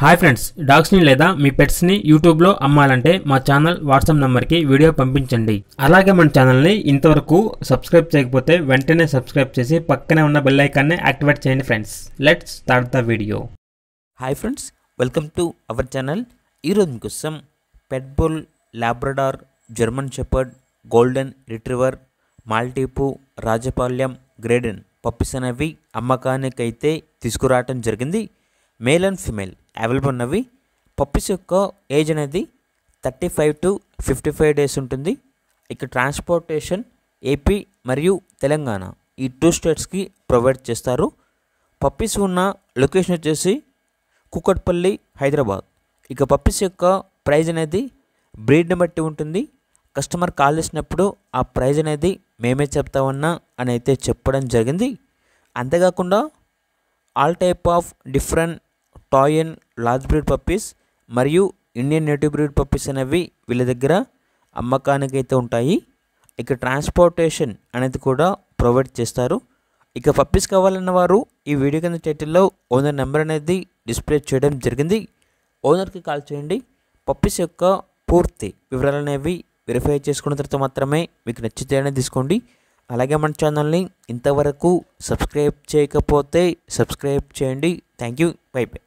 Hi friends డాగ్స్ని లేదా మీ పెట్స్ని యూట్యూబ్లో అమ్మాలంటే మా ఛానల్ వాట్సాప్ నెంబర్కి వీడియో పంపించండి. అలాగే మన ఛానల్ని ఇంతవరకు సబ్స్క్రైబ్ చేయకపోతే వెంటనే సబ్స్క్రైబ్ చేసి పక్కనే ఉన్న బెల్ ఐకాన్ని యాక్టివేట్ చేయండి friends. Let's start the video hi friends welcome to our channel ఈరోజు మీకోసం pitbull Labrador Labrador German shepherd golden retriever maltipoo Rajapalayam great dane puppies అనేవి అమ్మకానికైతే తీసుకురావటం జరిగింది. Male and female. అవైలబుల్ ఉన్నవి. పప్పీస్ యొక్క ఏజ్ అనేది thirty five to fifty five days ఉంటుంది. ఇక ట్రాన్స్పోర్టేషన్ ఏపీ మరియు తెలంగాణ ఈ టూ స్టేట్స్కి ప్రొవైడ్ చేస్తారు. పప్పీస్ ఉన్న లొకేషన్ వచ్చేసి కుకట్పల్లి హైదరాబాద్. ఇక పప్పీస్ యొక్క ప్రైజ్ అనేది బ్రీడ్ని బట్టి ఉంటుంది. కస్టమర్ కాల్ చేసినప్పుడు ఆ ప్రైజ్ అనేది మేమే చెప్తామన్నా అని అయితే చెప్పడం జరిగింది. అంతేకాకుండా all type of different toy and large breed puppies మరియు ఇండియన్ నేటివ్ బ్రీడ్ పప్పీస్ అనేవి వీళ్ళ దగ్గర అమ్మకానికి అయితే ఉంటాయి. ఇక ట్రాన్స్పోర్టేషన్ అనేది కూడా ప్రొవైడ్ చేస్తారు. ఇక పప్పీస్ కావాలన్న వారు ఈ వీడియో కింద టైటిల్లో ఓనర్ నెంబర్ అనేది డిస్ప్లే చేయడం జరిగింది. ఓనర్కి కాల్ చేయండి. పప్పీస్ యొక్క పూర్తి వివరాలు అనేవి వెరిఫై చేసుకున్న తర్వాత మాత్రమే మీకు నచ్చితే అనేది తీసుకోండి. అలాగే మన ఛానల్ని ఇంతవరకు సబ్స్క్రైబ్ చేయకపోతే సబ్స్క్రైబ్ చేయండి. Thank you by by